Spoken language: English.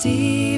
see.